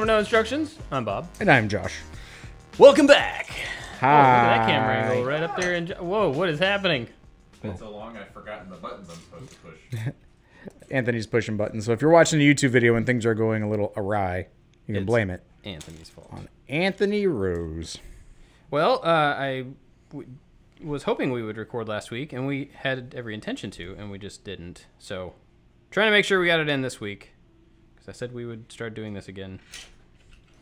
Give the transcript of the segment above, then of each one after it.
Gentlemen No Instructions. I'm Bob. And I'm Josh. Welcome back. Hi. Oh, look at that camera angle right up there. And whoa, what is happening? been so long I've forgotten the buttons I'm supposed to push. Anthony's pushing buttons. So if you're watching a YouTube video and things are going a little awry, you can It's- blame it Anthony's fault. on Anthony Rose. Well, uh, I w- was hoping we would record last week, and we had every intention to, and we just didn't. So, trying to make sure we got it in this week, because I said we would start doing this again,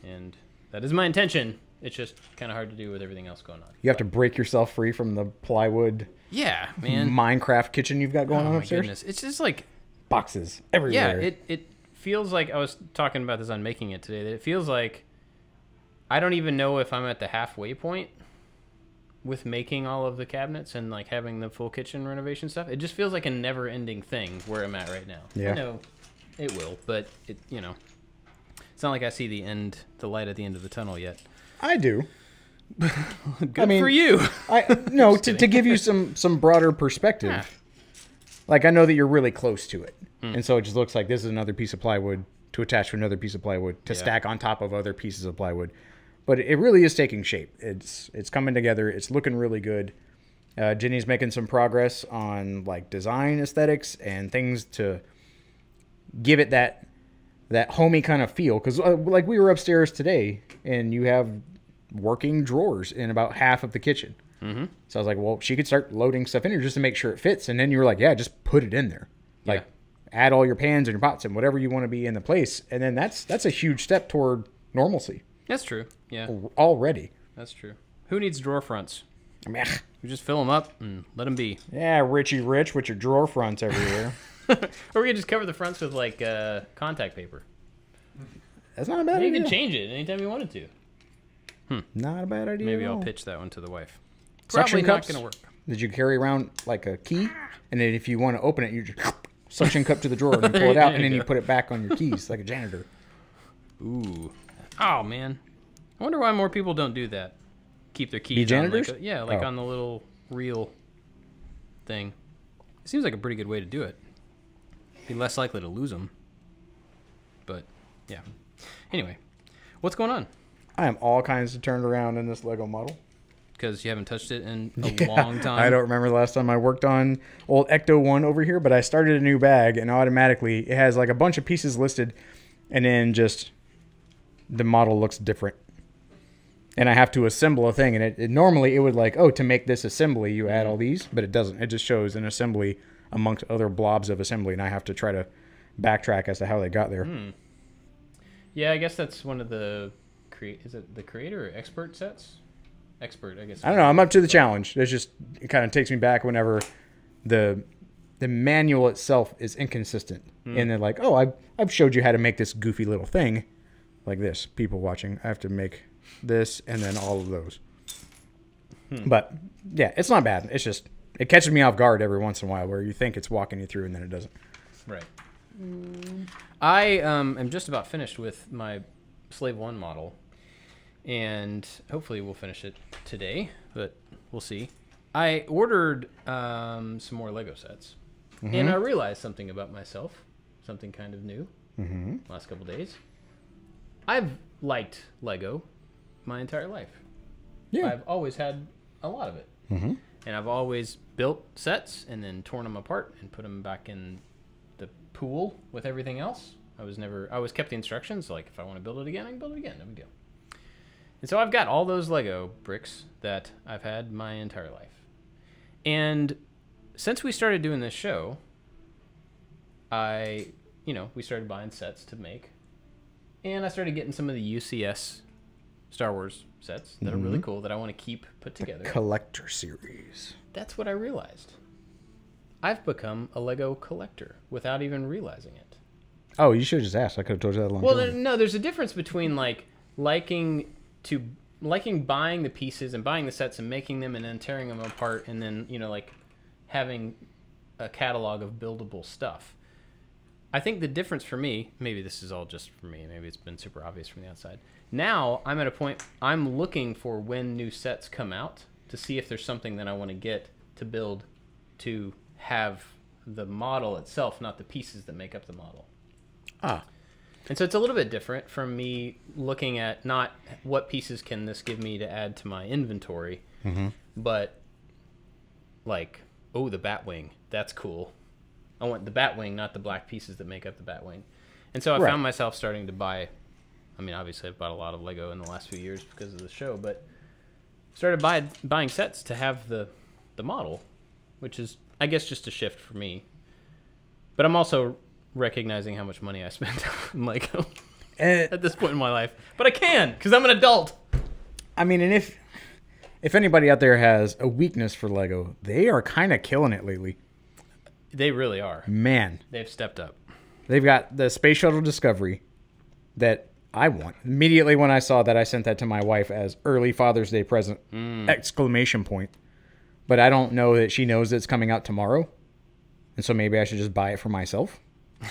and that is my intention. It's just kind of hard to do with everything else going on. You have to break yourself free from the plywood Yeah, man. Minecraft kitchen you've got going oh on my upstairs. goodness, it's just like Boxes everywhere. yeah, it it feels like I was talking about this on making it today. That it feels like I don't even know if I'm at the halfway point with making all of the cabinets and like having the full kitchen renovation stuff. It just feels like a never-ending thing where I'm at right now. Yeah. I know it will, but it you know, it's not like I see the end, the light at the end of the tunnel yet. I do. Good mean- for you. I no to, to give you some some broader perspective. Yeah. Like I know that you're really close to it, Hmm. and so it just looks like this is another piece of plywood to attach to another piece of plywood to Yeah. stack on top of other pieces of plywood. But it really is taking shape. It's it's coming together. It's looking really good. Uh, Jenny's making some progress on like design aesthetics and things to give it that that homey kind of feel. Because uh, like we were upstairs today, and you have working drawers in about half of the kitchen. Mm-hmm. So I was like, well, she could start loading stuff in here just to make sure it fits. And then you were like, yeah, just put it in there. Like, add all your pans and your pots and whatever you want to be in the place. And then that's that's a huge step toward normalcy That's true. Yeah, already. that's true. Who needs drawer fronts? I mean, You just fill them up and let them be. yeah, Richie Rich with your drawer fronts everywhere. Or we could just cover the fronts with like uh, contact paper. That's not a bad idea. You idea. can change it anytime you wanted to. Not a bad idea. Maybe at I'll pitch that one to the wife. Suction Probably not cups? gonna work. Did you carry around like a key? And then if you want to open it, you just suction cup to the drawer and then pull it out, and then you put it back on your keys like a janitor. Ooh. Oh man. I wonder why more people don't do that. Keep their keys on like janitors? a, yeah, like Oh. on the little reel thing. It seems like a pretty good way to do it. Be less likely to lose them. But yeah. Anyway, what's going on? I am all kinds of turned around in this Lego model. Because you haven't touched it in a long time. I don't remember the last time I worked on old Ecto 1 over here, but I started a new bag and automatically it has like a bunch of pieces listed and then just the model looks different. And I have to assemble a thing and it, it normally it would like, oh, to make this assembly you add mm-hmm. all these, but it doesn't. It just shows an assembly amongst other blobs of assembly and I have to try to backtrack as to how they got there. Hmm. Yeah, I guess that's one of the create. Is it the creator or expert sets? Expert, I guess. I don't know. I'm up to the challenge. It's just it kind of takes me back whenever the the manual itself is inconsistent, hmm. and they're like, "Oh, I've I've showed you how to make this goofy little thing, like this." People watching, I have to make this and then all of those. Hmm. But yeah, it's not bad. It's just it catches me off guard every once in a while, where you think it's walking you through and then it doesn't. Right. I um, am just about finished with my Slave One model, and hopefully we'll finish it today, but we'll see. I ordered um, some more Lego sets, and I realized something about myself, something kind of new. Mm-hmm. Last couple days, I've liked Lego my entire life. Yeah. I've always had a lot of it. Mm-hmm. And I've always built sets and then torn them apart and put them back in the pool with everything else. I was never, I always kept the instructions. Like, if I want to build it again, I can build it again. No big deal. And so I've got all those Lego bricks that I've had my entire life. And since we started doing this show, I, you know, we started buying sets to make. And I started getting some of the UCS Star Wars sets that are really mm-hmm. cool that I want to keep put together. Collector series. That's what I realized. I've become a Lego collector without even realizing it. Oh, you should have just asked. I could have told you that a long Well, time. there- no, there's a difference between like liking to liking buying the pieces and buying the sets and making them and then tearing them apart and then you know like having a catalog of buildable stuff. I think the difference for me, maybe this is all just for me, maybe it's been super obvious from the outside. Now I'm at a point I'm looking for when new sets come out to see if there's something that I want to get to build to have the model itself, not the pieces that make up the model. Ah. And so it's a little bit different from me looking at not what pieces can this give me to add to my inventory, but like, oh, the Batwing, that's cool. I want the Batwing, not the black pieces that make up the Batwing. And so I Right. found myself starting to buy. I mean, obviously, I've bought a lot of Lego in the last few years because of the show, but started buy, buying sets to have the the model, which is, I guess, just a shift for me. But I'm also recognizing how much money I spend on Lego Eh, at this point in my life. But I can because I'm an adult. I mean, and if if anybody out there has a weakness for Lego, they are kind of killing it lately. They really are. Man, They've stepped up. they've got the Space Shuttle Discovery that I want. Immediately when I saw that, I sent that to my wife as early Father's Day present! Hmm. Exclamation point. But I don't know that she knows it's coming out tomorrow, and so maybe I should just buy it for myself.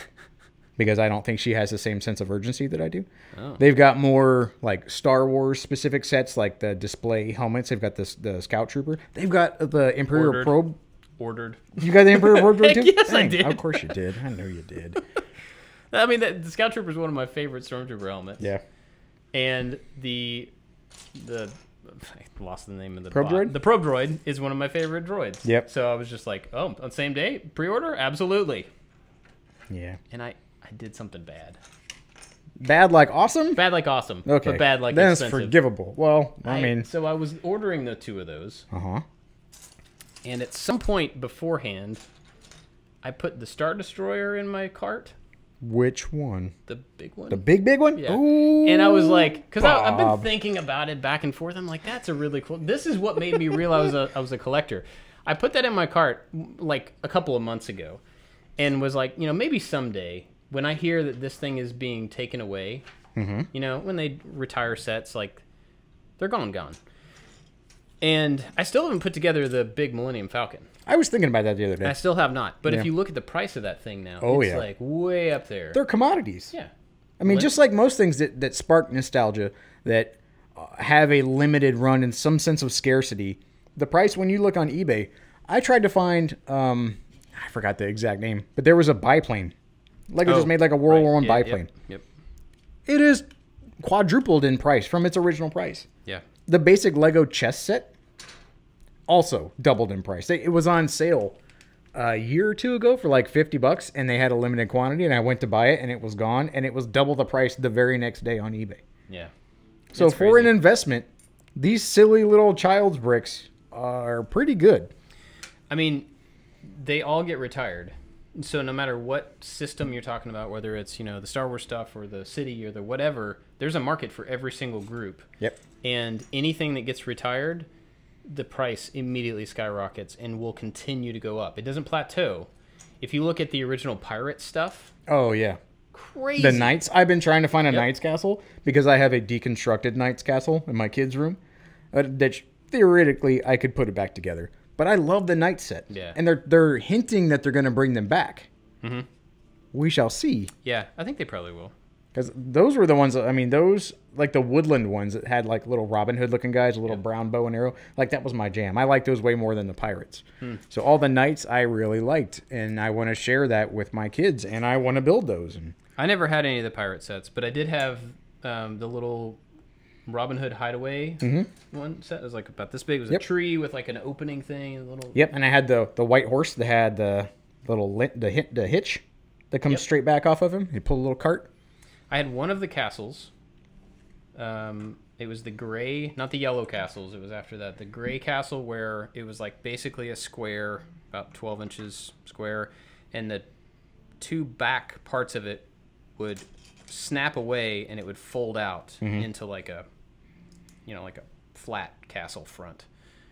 because I don't think she has the same sense of urgency that I do. Oh. They've got more like Star Wars specific sets, like the display helmets. They've got this the Scout Trooper. They've got the Imperial Ordered. Probe. Ordered. You got the Imperial Probe too? yes, I did. Of course you did. I know you did. I mean, the, the Scout Trooper is one of my favorite Stormtrooper helmets. Yeah. And the the I lost the name of the Probe droid? The probe droid is one of my favorite droids. Yep. So I was just like, oh, on the same day, pre-order, absolutely. Yeah. And I I did something bad. Bad like awesome? Bad like awesome. Okay. But bad like then expensive. it's forgivable. Well, I, mean, so I was ordering the two of those, uh huh. and at some point beforehand, I put the Star Destroyer in my cart, Which one? the big one. The big, big one? Yeah. Ooh, and I was like, because I've been thinking about it back and forth. I'm like, that's a really cool. This is what made me realize I was a, I was a collector. I put that in my cart like a couple of months ago, and was like, you know, maybe someday when I hear that this thing is being taken away, Mm-hmm. you know, when they retire sets, like they're gone, gone. And I still haven't put together the big Millennium Falcon. I was thinking about that the other day. I still have not. But Yeah. if you look at the price of that thing now, Oh, it's yeah. like way up there. They're commodities. yeah. I mean, just like most things that, that spark nostalgia, that uh, have a limited run and some sense of scarcity, the price when you look on eBay, I tried to find, um, I forgot the exact name, but there was a biplane. Lego just Oh, made like a World right. War One Yeah, yep, biplane. Yep. It is quadrupled in price from its original price. Yeah. The basic Lego chess set also doubled in price. It was on sale a year or two ago for like 50 bucks and they had a limited quantity and I went to buy it and it was gone and it was double the price the very next day on eBay. Yeah. So It's for crazy. an investment, these silly little child's bricks are pretty good. I mean, they all get retired. So no matter what system you're talking about, whether it's you know the Star Wars stuff or the city or the whatever, there's a market for every single group. Yep. And anything that gets retired, the price immediately skyrockets and will continue to go up. It doesn't plateau. If you look at the original pirate stuff, Oh yeah. crazy. The Knights. I've been trying to find a Yep. Knights castle because I have a deconstructed Knights castle in my kids' room. Uh, that theoretically I could put it back together. But I love the Knight set. Yeah. And they're they're hinting that they're going to bring them back. Mm-hmm. We shall see. Yeah, I think they probably will. Because those were the ones. That, I mean, those like the woodland ones that had like little Robin Hood looking guys, a little brown bow and arrow. Like that was my jam. I liked those way more than the pirates. So all the knights I really liked, and I want to share that with my kids, and I want to build those. And I never had any of the pirate sets, but I did have um, the little Robin Hood Hideaway one set. It was like about this big. It was Mm-hmm. Yep. a tree with like an opening thing. A little. Yep, and I had the the white horse that had the little lint, the hit, the hitch that comes Yep. straight back off of him. You pull a little cart. I had one of the castles. Um, it was the gray, not the yellow castles. It was after that. The gray castle where it was like basically a square, about 12 inches square, and the two back parts of it would snap away and it would fold out into like a, you know, like a flat castle front.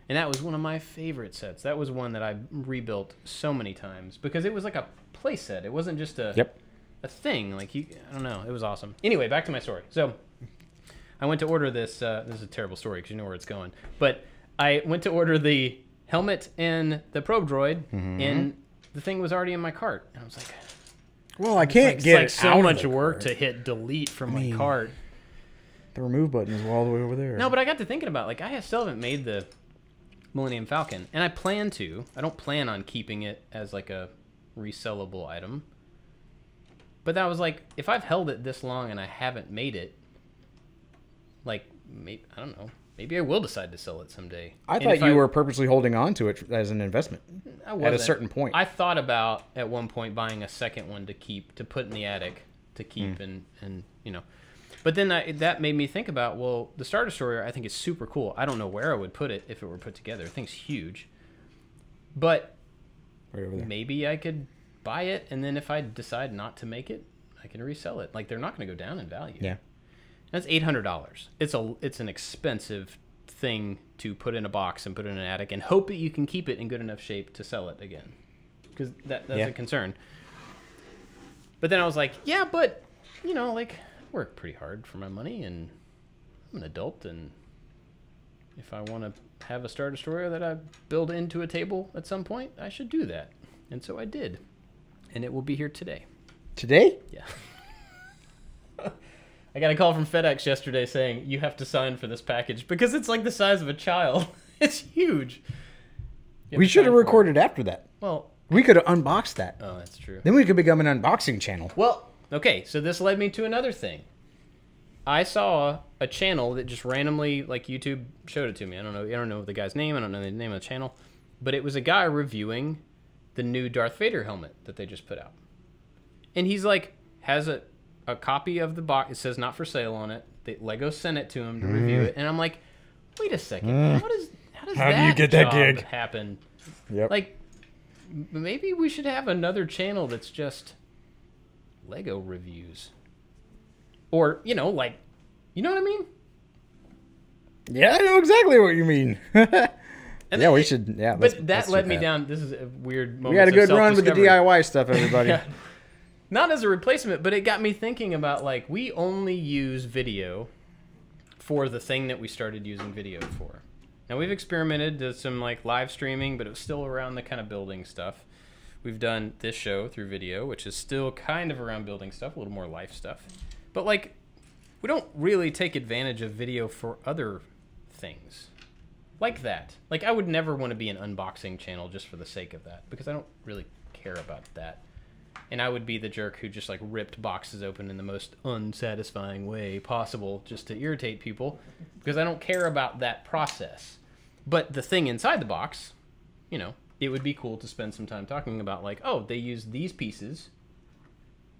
And that was one of my favorite sets. That was one that I rebuilt so many times because it was like a play set. It wasn't just a Yep. a thing. Like you, I don't know. It was awesome. Anyway, back to my story. So, I went to order this. Uh, this is a terrible story because you know where it's going. But I went to order the helmet and the probe droid, Mm-hmm. and the thing was already in my cart. And I was like, Well, I can't it's get like so much work cart. to hit delete from mean- my cart. The remove button is all the way over there. No, but I got to thinking about like I still haven't made the Millennium Falcon, and I plan to. I don't plan on keeping it as like a resellable item. But that was like, if I've held it this long and I haven't made it, like, maybe, I don't know. Maybe I will decide to sell it someday. I And thought you were purposely holding on to it as an investment. I wasn't. at a certain point. I thought about at one point buying a second one to keep to put in the attic to keep hmm. and and you know, but then I, that made me think about well the Star Destroyer I think is super cool. I don't know where I would put it if it were put together. I think it's huge, but Right maybe I could buy it and then if I decide not to make it, I can resell it. Like they're not going to go down in value. Yeah. That's eight hundred dollars. It's a it's an expensive thing to put in a box and put in an attic and hope that you can keep it in good enough shape to sell it again, because that that's Yeah. a concern. But then I was like, yeah, but you know, like I work pretty hard for my money and I'm an adult and if I want to have a star destroyer that I build into a table at some point, I should do that. And so I did. And it will be here today. Today? Yeah. I got a call from FedEx yesterday saying you have to sign for this package because it's like the size of a child. It's huge. We should have recorded after that. Well, We could have unboxed that. oh, that's true. Then we could become an unboxing channel. Well, okay, so this led me to another thing. I saw a channel that just randomly, like YouTube showed it to me. I don't know. I don't know the guy's name. I don't know the name of the channel, but it was a guy reviewing the new Darth Vader helmet that they just put out, and he's like has a a copy of the box. It says not for sale on it. The Lego sent it to him to mm. review it, and I'm like, wait a second, mm. how does how does How do that you get that gig? happen? Yep. Like, maybe we should have another channel that's just Lego reviews. Or, you know, like, you know what I mean? yeah, I know exactly what you mean. And yeah, we should. Yeah, But that do led me down. This is a weird moment. We had a good run with the DIY stuff, everybody. Not as a replacement, but it got me thinking about like we only use video for the thing that we started using video for. Now we've experimented to some like live streaming, but it was still around the kind of building stuff. We've done this show through video, which is still kind of around building stuff, a little more life stuff. But like we don't really take advantage of video for other things. Like that. Like I would never want to be an unboxing channel just for the sake of that because I don't really care about that and I would be the jerk who just like ripped boxes open in the most unsatisfying way possible just to irritate people because I don't care about that process. But the thing inside the box, you know, it would be cool to spend some time talking about like, oh, they use these pieces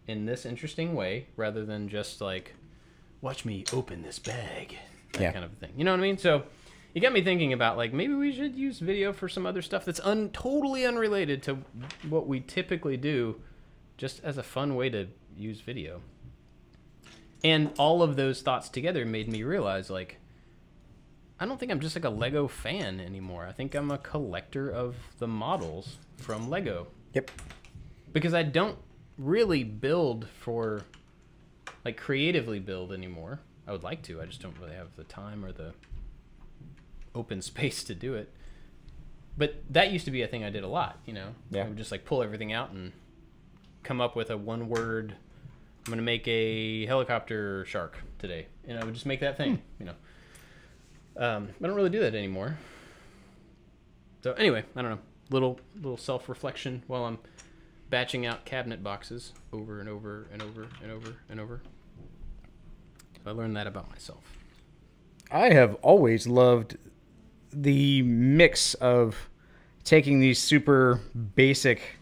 in this interesting way rather than just like watch me open this bag. That Yeah. kind of thing. You know what I mean? So it got me thinking about like maybe we should use video for some other stuff that's un- totally unrelated to what we typically do just as a fun way to use video. And all of those thoughts together made me realize like I don't think I'm just like a Lego fan anymore. I think I'm a collector of the models from Lego Yep. because I don't really build for like creatively build anymore. I would like to. I just don't really have the time or the open space to do it. But that used to be a thing I did a lot, you know. Yeah. I would just like pull everything out and come up with a one word I'm going to make a helicopter shark today. And I would just make that thing, you know. Um, I don't really do that anymore. So anyway, I don't know. Little little self reflection while I'm batching out cabinet boxes over and over and over and over and over. So I learned that about myself. I have always loved the mix of taking these super basic,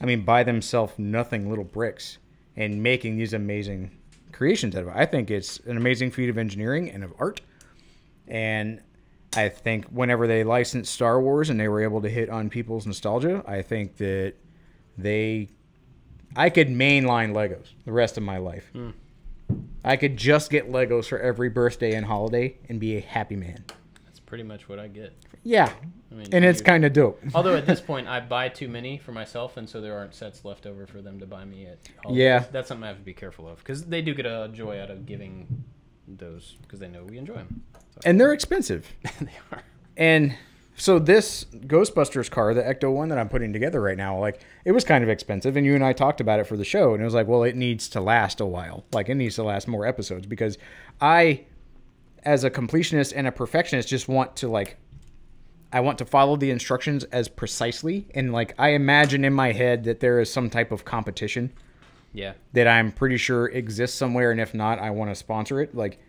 I mean, by themselves, nothing little bricks and making these amazing creations out of it. I think it's an amazing feat of engineering and of art. And I think whenever they licensed Star Wars and they were able to hit on people's nostalgia, I think that they, I could mainline Legos the rest of my life. Hmm. I could just get Legos for every birthday and holiday and be a happy man. That's pretty much what I get. Yeah. I mean, And it's kind of dope. Although at this point I buy too many for myself, and so there aren't sets left over for them to buy me at. holidays. Yeah. that's something I have to be careful of because they do get a joy out of giving those because they know we enjoy them. And they're expensive. they are. And so this Ghostbusters car, the Ecto one that I'm putting together right now, like it was kind of expensive, and you and I talked about it for the show, and it was like, well, it needs to last a while. Like it needs to last more episodes because I, as a completionist and a perfectionist, just want to like, I want to follow the instructions as precisely, and like I imagine in my head that there is some type of competition Yeah. that I'm pretty sure exists somewhere, and if not, I want to sponsor it. Like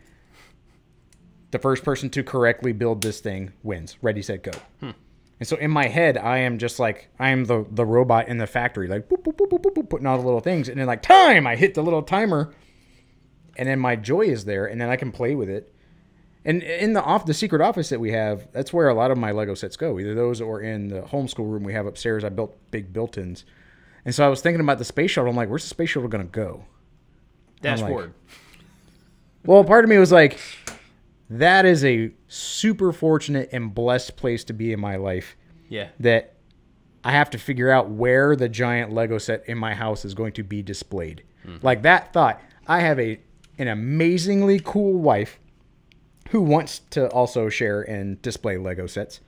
the first person to correctly build this thing wins. Ready, set, go. Hmm. And so in my head, I am just like I am the the robot in the factory, like boop, boop, boop, boop, boop, boop, putting all the little things, and then like time, I hit the little timer, and then my joy is there, and then I can play with it. And in the off the secret office that we have, that's where a lot of my Lego sets go. Either those or in the homeschool room we have upstairs. I built big built-ins, and so I was thinking about the space shuttle. I'm like, where's the space shuttle gonna go? I'm like- Dashboard. Well, part of me was like, that is a super fortunate and blessed place to be in my life. yeah. That I have to figure out where the giant Lego set in my house is going to be displayed. Mm-hmm. Like that thought. I have a an amazingly cool wife who wants to also share and display Lego sets.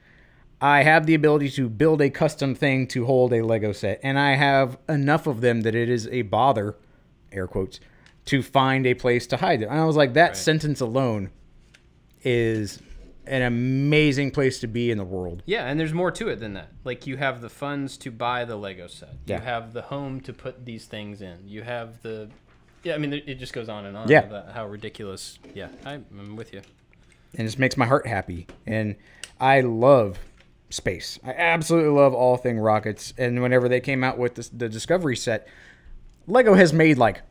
I have the ability to build a custom thing to hold a Lego set, and I have enough of them that it is a bother, air quotes, to find a place to hide them. And I was like, that Right. sentence alone is an amazing place to be in the world. Yeah, and there's more to it than that. Like you have the funds to buy the Lego set. Yeah. You have the home to put these things in. You have the Yeah, I mean it just goes on and on Yeah. about how ridiculous. Yeah, I'm with you. And it just makes my heart happy. And I love space. I absolutely love all thing rockets. And whenever they came out with this, the Discovery set, Lego has made like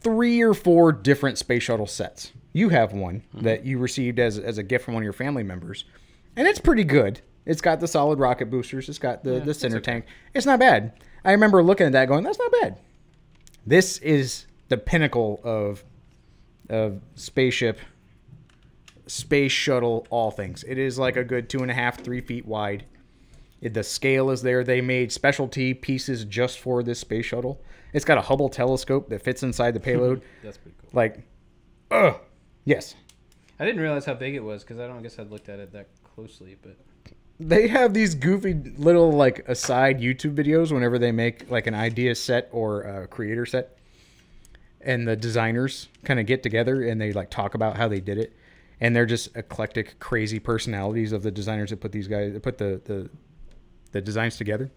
three or four different space shuttle sets. You have one that you received as, as a gift from one of your family members, and it's pretty good. It's got the solid rocket boosters. It's got the, the center tank. It's not bad. I remember looking at that going, that's not bad. This is the pinnacle of of spaceship space shuttle, all things. It is like a good two and a half, three feet wide. It, the scale is there. They made specialty pieces just for this space shuttle. It's got a Hubble telescope that fits inside the payload. That's pretty cool. like, ugh, yes. I didn't realize how big it was because I don't guess I'd looked at it that closely, but They have these goofy little like aside YouTube videos whenever they make like an idea set or a creator set, and the designers kind of get together and they like talk about how they did it, and they're just eclectic, crazy personalities of the designers that put these guys that put the the the designs together,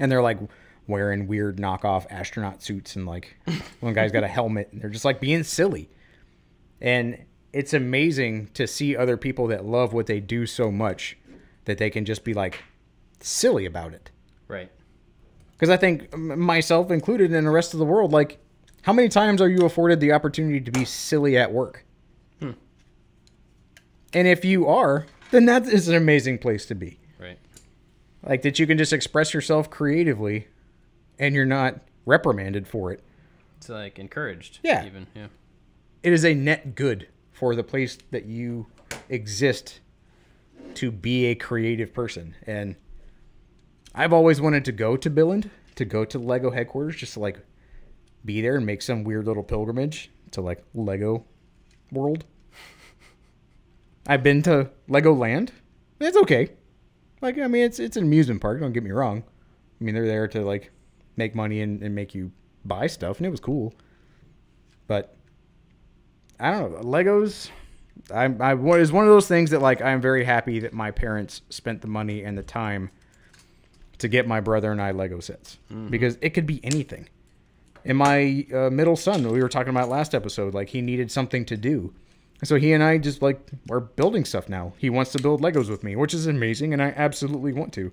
and they're like wearing weird knockoff astronaut suits and like one guy's got a helmet and they're just like being silly, and it's amazing to see other people that love what they do so much that they can just be like silly about it. right. Because I think myself included and the rest of the world, like, how many times are you afforded the opportunity to be silly at work? And if you are, then that is an amazing place to be. Right. Like that you can just express yourself creatively and you're not reprimanded for it. It's like encouraged. Yeah. Even yeah. It is a net good for the place that you exist to be a creative person. And I've always wanted to go to Billund, to go to Lego headquarters, just to like be there and make some weird little pilgrimage to like Lego World. I've been to Legoland. It's okay. Like I mean, it's it's an amusement park. Don't get me wrong. I mean, they're there to like make money and, and make you buy stuff, and it was cool. But I don't know. Legos. I I was one of those things that like I'm very happy that my parents spent the money and the time to get my brother and I Lego sets because it could be anything. And my uh, middle son, we were talking about last episode, like he needed something to do. So he and I just like are building stuff now. He wants to build Legos with me, which is amazing, and I absolutely want to.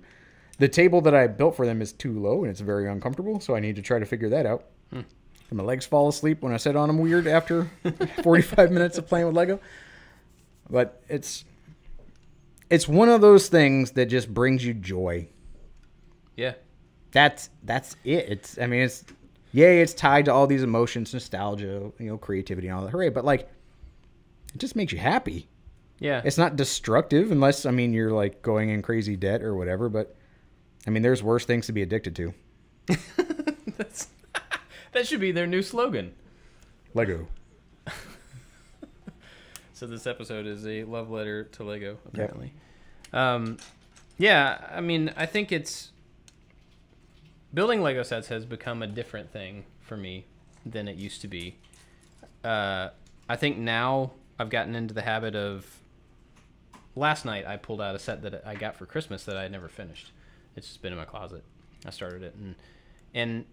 The table that I built for them is too low and it's very uncomfortable, so I need to try to figure that out. Hmm. And my legs fall asleep when I sit on them weird after 45 minutes of playing with Lego. But it's it's one of those things that just brings you joy. Yeah. That's that's it. It's I mean it's yay, it's tied to all these emotions, nostalgia, you know, creativity and all that. Hooray, but like it just makes you happy. Yeah. It's not destructive unless I mean you're like going in crazy debt or whatever, but I mean there's worse things to be addicted to. That's, that should be their new slogan. Lego. So this episode is a love letter to Lego, apparently. Um, yeah, I mean, I think it's building Lego sets has become a different thing for me than it used to be. Uh, I think now I've gotten into the habit of. Last night I pulled out a set that I got for Christmas that I had never finished. It's just been in my closet. I started it and and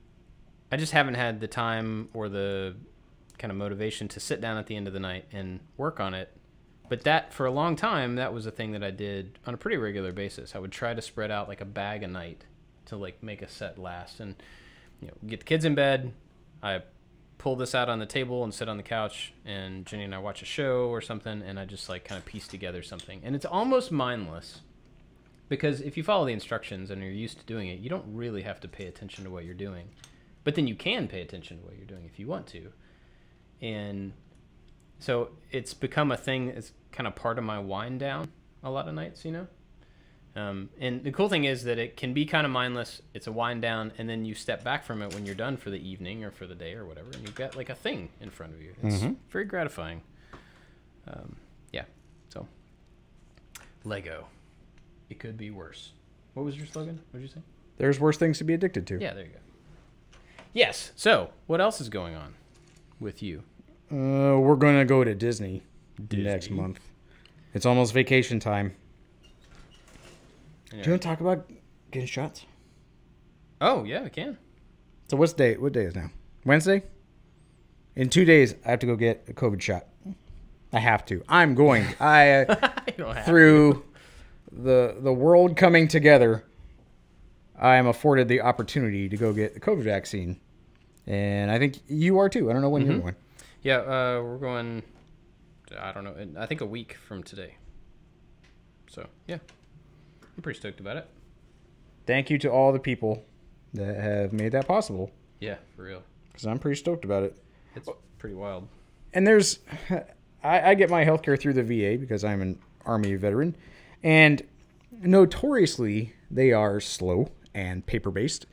I just haven't had the time or the kind of motivation to sit down at the end of the night and work on it. But that for a long time, that was a thing that I did on a pretty regular basis. I would try to spread out like a bag a night to like make a set last, and you know, get the kids in bed. I pull this out on the table and sit on the couch, and Jenny and I watch a show or something, and I just like kind of piece together something, and it's almost mindless because if you follow the instructions and you're used to doing it, you don't really have to pay attention to what you're doing. But then you can pay attention to what you're doing if you want to. And so it's become a thing that's kind of part of my wind down a lot of nights, you know? Um, and the cool thing is that it can be kind of mindless. It's a wind down, and then you step back from it when you're done for the evening or for the day or whatever, and you've got like a thing in front of you. It's Mhm. very gratifying. Um, yeah. So, Lego. It could be worse. What was your slogan? What did you say? There's worse things to be addicted to. Yeah, there you go. Yes. So, what else is going on with you? Uh, we're gonna go to Disney, next month. It's almost vacation time. Do you want to talk about getting shots? Oh, yeah, we can. So what's day? What day is now? Wednesday. In two days, I have to go get a COVID shot. I have to. I'm going. I uh, you don't have through the the world coming together. I am afforded the opportunity to go get the COVID vaccine, and I think you are too. I don't know when you're Mhm. going. Yeah, uh, we're going. I don't know. I think a week from today. So yeah, I'm pretty stoked about it. Thank you to all the people that have made that possible, Yeah, for real. because I'm pretty stoked about it. It's pretty wild. and there's I, I get my healthcare through the VA because I'm an army veteran, and notoriously they are slow and paper based,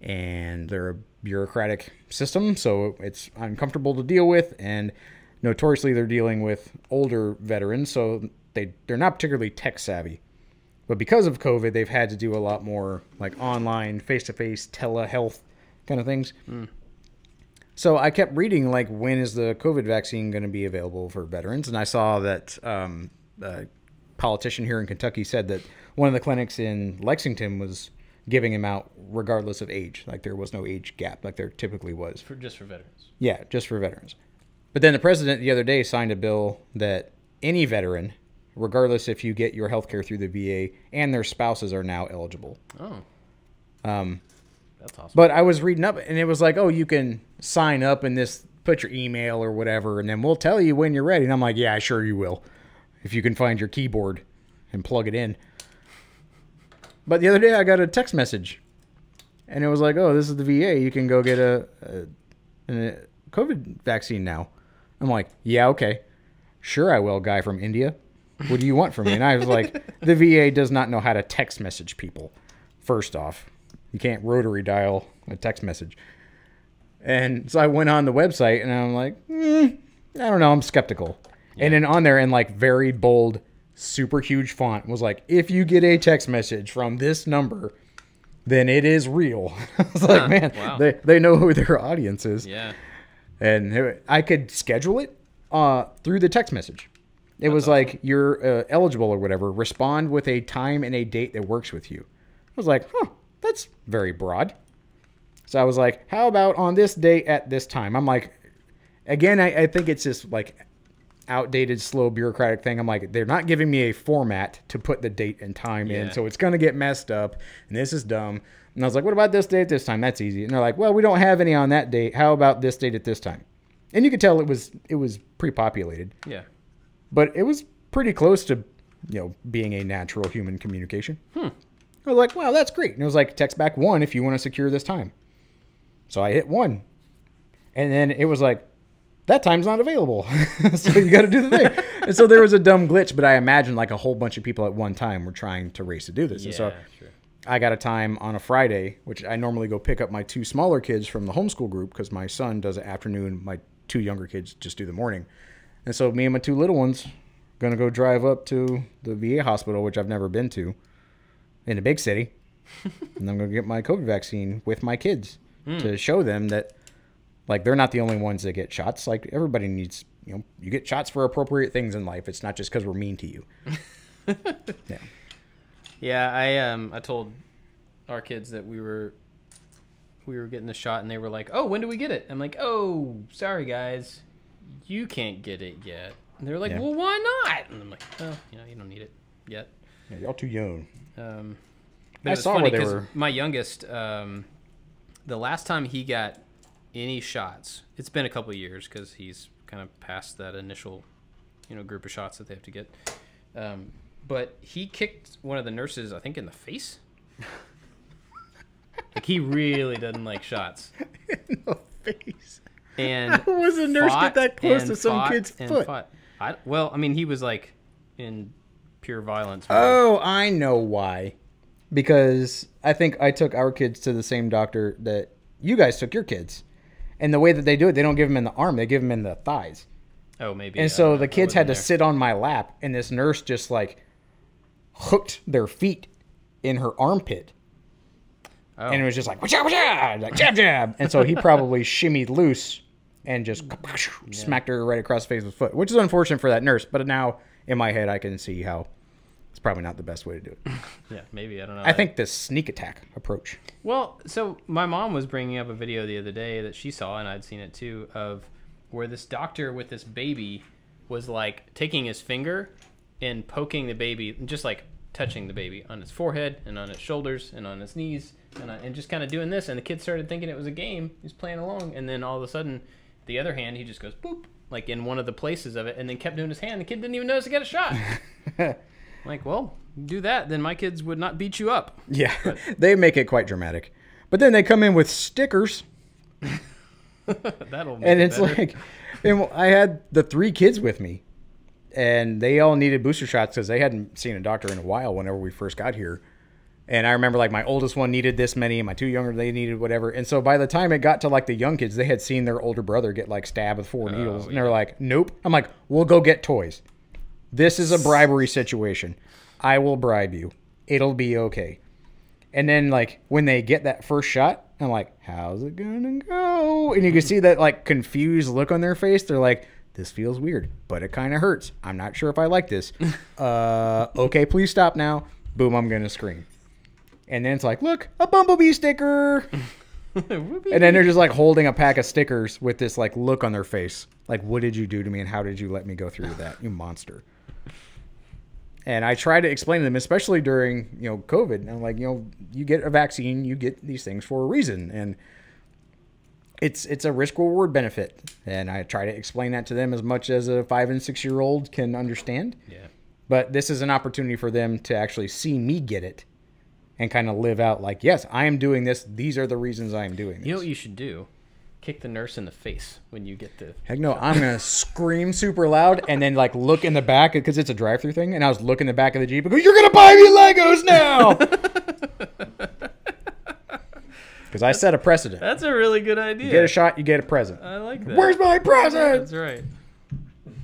and they're a bureaucratic system, so it's uncomfortable to deal with, and notoriously they're dealing with older veterans, so they they're not particularly tech savvy. But because of COVID, they've had to do a lot more like online, face to face, telehealth kind of things. So I kept reading like when is the COVID vaccine going to be available for veterans, and I saw that um, a politician here in Kentucky said that one of the clinics in Lexington was giving him out regardless of age, like there was no age gap, like there typically was. For just for veterans. Yeah, just for veterans. But then the president the other day signed a bill that any veteran, regardless if you get your health care through the VA, and their spouses are now eligible. Oh, Um, that's awesome. but I was reading up, and it was like, oh, you can sign up and this put your email or whatever, and then we'll tell you when you're ready. And I'm like, yeah, sure you will, if you can find your keyboard and plug it in. But the other day, I got a text message, and it was like, oh, this is the VA. You can go get a, a, a COVID vaccine now. I'm like, yeah, okay, sure I will, guy from India. What do you want from me? And I was like, the VA does not know how to text message people. First off, you can't rotary dial a text message. And so I went on the website and I'm like, mm, I don't know, I'm skeptical. And then on there in like very bold, super huge font was like, if you get a text message from this number, then it is real. I was like, man, wow. they, they know who their audience is. yeah. And I could schedule it uh, through the text message. It was like, you're uh, eligible or whatever. Respond with a time and a date that works with you. I was like, huh, that's very broad. So I was like, how about on this date at this time? I'm like, again, I, I think it's just like outdated, slow, bureaucratic thing. I'm like, they're not giving me a format to put the date and time in, so it's gonna get messed up, and this is dumb. And I was like, what about this date at this time? That's easy. And they're like, well, we don't have any on that date. How about this date at this time? And you could tell it was it was pre-populated, Yeah. But it was pretty close to you know being a natural human communication. Hmm. I was like, wow, that's great. And it was like, text back one if you want to secure this time. So I hit one. And then it was like, that time's not available. so you got to do the thing. and so there was a dumb glitch, but I imagine like a whole bunch of people at one time were trying to race to do this. Yeah. And so sure. I got a time on a Friday, which I normally go pick up my two smaller kids from the homeschool group because my son does the afternoon. My two younger kids just do the morning. And so me and my two little ones gonna go drive up to the VA hospital, which I've never been to, in a big city, and I'm gonna get my COVID vaccine with my kids to show them that, like, they're not the only ones that get shots. Like everybody needs, you know, you get shots for appropriate things in life. It's not just because we're mean to you. yeah. Yeah, I um I told our kids that we were we were getting the shot, and they were like, "Oh, when do we get it?" I'm like, "Oh, sorry guys, you can't get it yet." And they're like, Yeah. "Well, why not?" And I'm like, "Oh, you know, you don't need it yet." Yeah, y'all too young. Um, I but it was saw funny where they were- my youngest, um, the last time he got any shots, it's been a couple of years because he's kind of past that initial, you know, group of shots that they have to get. Um, but he kicked one of the nurses, I think, in the face. like he really doesn't like shots. In the face. And How was a nurse get that close to some kid's foot? I, well, I mean, he was like in pure violence. mode. Oh, I know why. Because I think I took our kids to the same doctor that you guys took your kids. And the way that they do it, they don't give them in the arm, they give them in the thighs. Oh, maybe. And uh, I so the kids had to there. sit on my lap, and this nurse just like hooked their feet in her armpit. Oh. And it was just like, "Wah-cha, wah-cha," like jab, jab. And so he probably shimmied loose and just smacked her right across the face with his foot, which is unfortunate for that nurse. But now in my head, I can see how it's probably not the best way to do it. Yeah, maybe I don't know. I think the sneak attack approach. Well, so my mom was bringing up a video the other day that she saw, and I'd seen it too, of where this doctor with this baby was like taking his finger and poking the baby, just like touching the baby on his forehead and on his shoulders and on his knees, and, on, and just kind of doing this. And the kid started thinking it was a game. He's playing along, and then all of a sudden, the other hand, he just goes boop, like in one of the places of it, and then kept doing his hand. The kid didn't even notice he got a shot. like, well, do that, then my kids would not beat you up. Yeah, they make it quite dramatic. But then they come in with stickers, That'll make and it's better. like, and I had the three kids with me, and they all needed booster shots because they hadn't seen a doctor in a while whenever we first got here. And I remember like my oldest one needed this many, and my two younger they needed whatever. And so by the time it got to like the young kids, they had seen their older brother get like stabbed with four needles, and they're like, "Nope." I'm like, "We'll go get toys. This is a bribery situation. I will bribe you. It'll be okay." And then like when they get that first shot, I'm like, "How's it gonna go?" And you can see that like confused look on their face. They're like, "This feels weird, but it kind of hurts. I'm not sure if I like this." uh, okay, please stop now. Boom, I'm gonna scream. And then it's like, look, a bumblebee sticker. and then they're just like holding a pack of stickers with this like look on their face. Like, what did you do to me and how did you let me go through that, you monster? And I try to explain to them, especially during, you know, COVID. And I'm like, you know, you get a vaccine, you get these things for a reason. And it's it's a risk reward benefit. And I try to explain that to them as much as a five and six year old can understand. yeah. But this is an opportunity for them to actually see me get it and kind of live out like, yes, I am doing this. These are the reasons I am doing this. You know what you should do? Kick the nurse in the face when you get the. Heck no, I'm gonna scream super loud and then like look in the back because it's a drive-through thing, and I was looking in the back of the jeep and go, "You're gonna buy me Legos now!" Because I set a precedent. That's a really good idea. Get a shot, you get a present. I like that. Where's my present? That's right.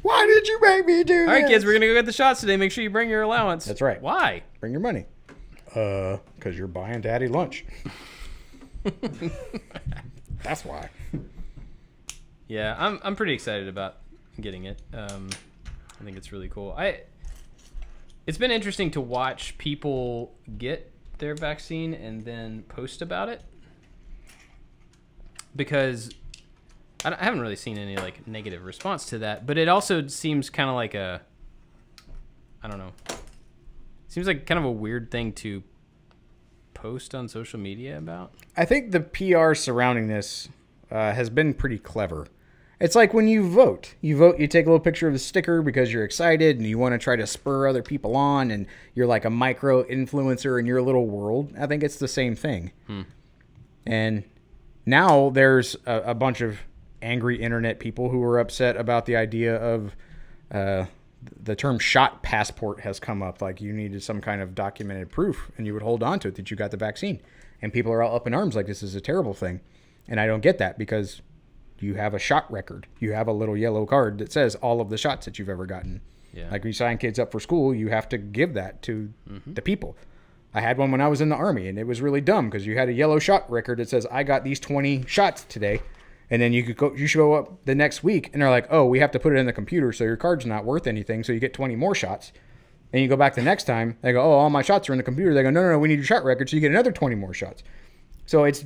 Why did you make me do All right, this? kids, we're gonna go get the shots today. Make sure you bring your allowance. That's right. Why? Bring your money. Uh, because you're buying daddy lunch. That's why. Yeah, I'm I'm pretty excited about getting it. Um, I think it's really cool. I. It's been interesting to watch people get their vaccine and then post about it because I, I haven't really seen any like negative response to that. But it also seems kind of like a I don't know. Seems like kind of a weird thing to post on social media about. I think the PR surrounding this uh, has been pretty clever. It's like when you vote. You vote, you take a little picture of the sticker because you're excited and you want to try to spur other people on, and you're like a micro influencer in your little world. I think it's the same thing. And now there's a, a bunch of angry internet people who are upset about the idea of uh, the term shot passport has come up. Like you needed some kind of documented proof and you would hold on to it that you got the vaccine. And people are all up in arms like this is a terrible thing. And I don't get that because you have a shot record. You have a little yellow card that says all of the shots that you've ever gotten. Yeah. Like when you sign kids up for school, you have to give that to mm-hmm. the people. I had one when I was in the army, and it was really dumb because you had a yellow shot record that says I got these 20 shots today, and then you could go, you show up the next week, and they're like, oh, we have to put it in the computer, so your card's not worth anything, so you get 20 more shots. and you go back the next time, they go, oh, all my shots are in the computer. They go, no, no, no, we need your shot record, so you get another 20 more shots. So it's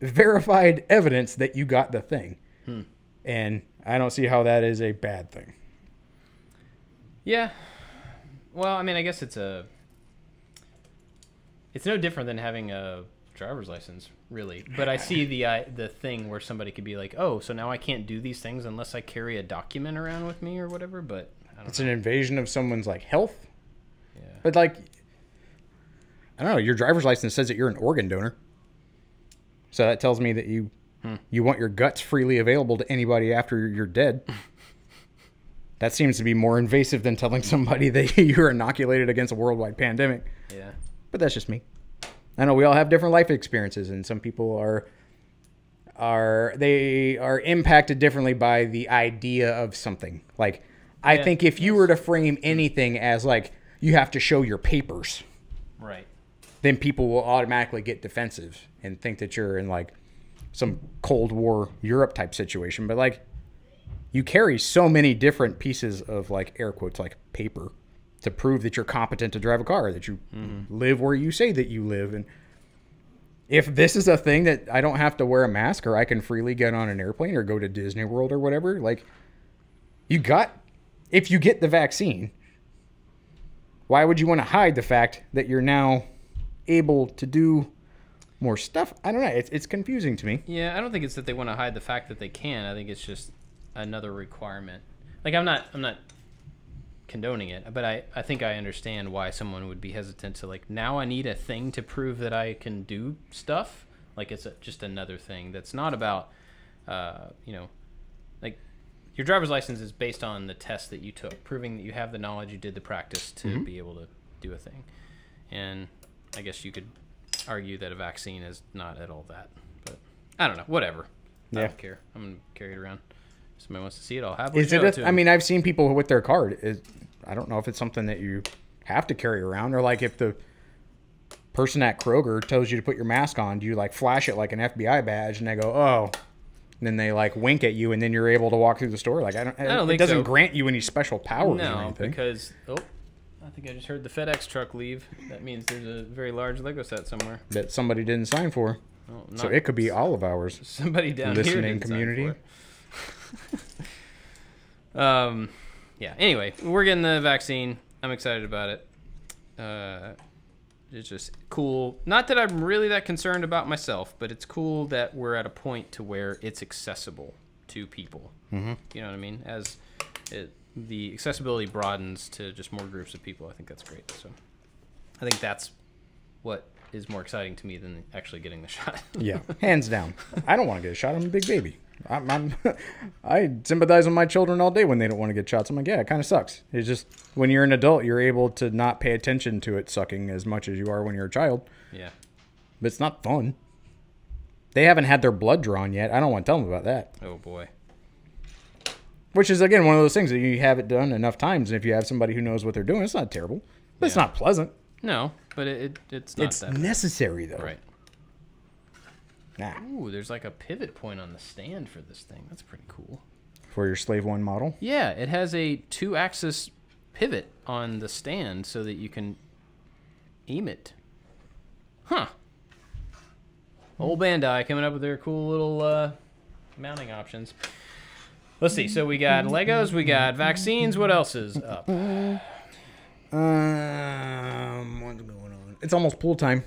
verified evidence that you got the thing. Hmm. And I don't see how that is a bad thing. Yeah. Well, I mean, I guess it's a. It's no different than having a driver's license, really. But I see the uh, the thing where somebody could be like, "Oh, so now I can't do these things unless I carry a document around with me or whatever." But I don't It's know. an invasion of someone's like health. Yeah. But like I don't know, your driver's license says that you're an organ donor. So that tells me that you you want your guts freely available to anybody after you're dead. that seems to be more invasive than telling somebody that you're inoculated against a worldwide pandemic. Yeah. But that's just me. I know we all have different life experiences, and some people are are they are impacted differently by the idea of something. Like I Yeah. think if you were to frame anything as like you have to show your papers, Right. then people will automatically get defensive and think that you're in like some Cold War Europe type situation. But like you carry so many different pieces of like air quotes like paper to prove that you're competent to drive a car, that you mm-hmm. live where you say that you live and if this is a thing that I don't have to wear a mask or I can freely get on an airplane or go to Disney World or whatever, like you got if you get the vaccine, why would you want to hide the fact that you're now able to do more stuff? I don't know. It's, it's confusing to me. Yeah, I don't think it's that they want to hide the fact that they can. I think it's just another requirement. Like I'm not I'm not condoning it, but I I think I understand why someone would be hesitant to like now I need a thing to prove that I can do stuff. Like it's a, just another thing that's not about uh, you know like your driver's license is based on the test that you took, proving that you have the knowledge, you did the practice to be able to do a thing. And I guess you could argue that a vaccine is not at all that, but I don't know. Whatever. I Yeah. don't care. I'm gonna carry it around. Somebody wants to see it, I'll have. Is it? A, I mean, I've seen people with their card. Is, I don't know if it's something that you have to carry around, or like if the person at Kroger tells you to put your mask on, do you like flash it like an FBI badge, and they go, "Oh," and then they like wink at you, and then you're able to walk through the store? Like I don't. don't it think doesn't so. grant you any special powers or no, anything. because oh, I think I just heard the FedEx truck leave. That means there's a very large Lego set somewhere. that somebody didn't sign for. Oh, So it could be all of ours. somebody down here listening didn't sign community. um, yeah. Anyway, we're getting the vaccine. I'm excited about it. Uh, it's just cool. Not that I'm really that concerned about myself, but it's cool that we're at a point to where it's accessible to people. Mm-hmm. You know what I mean? As it, the accessibility broadens to just more groups of people, I think that's great. So, I think that's what is more exciting to me than actually getting the shot. Yeah, hands down. I don't want to get a shot. I'm a big baby. I'm, I'm I sympathize with my children all day when they don't want to get shots. I'm like, yeah, it kind of sucks. It's just when you're an adult, you're able to not pay attention to it sucking as much as you are when you're a child. yeah. But it's not fun. They haven't had their blood drawn yet. I don't want to tell them about that. Oh boy. Which is again one of those things that you have it done enough times, and if you have somebody who knows what they're doing, it's not terrible. But it's not pleasant. No, but it, it it's not it's bad. necessary though. right. Nah. Ooh, there's like a pivot point on the stand for this thing. That's pretty cool. For your slave one model. Yeah, it has a two-axis pivot on the stand so that you can aim it. Huh. Old Bandai coming up with their cool little uh, mounting options. Let's see. So we got Legos, we got vaccines. What else is up? Um, what's going on? It's almost pool time.